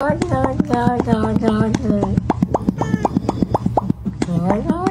God, God, God, God, go.